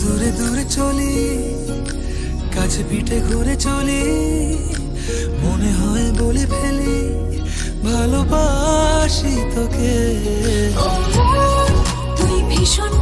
দূরে দূরে চলি কাছে পিঠে ঘুরে চলি, মনে হয় বলে ফেলি, ভালোবাসি তোকে। তুই ভীষণ